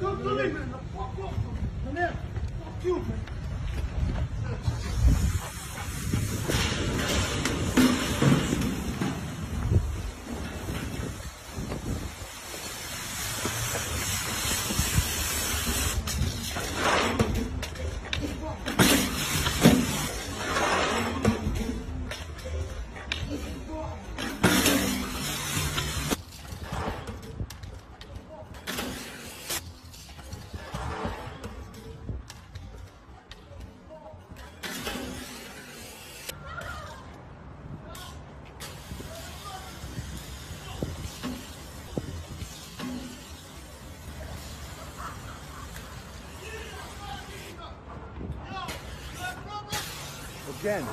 Come to me, man. Fuck off. Come here. Fuck you, man. Again,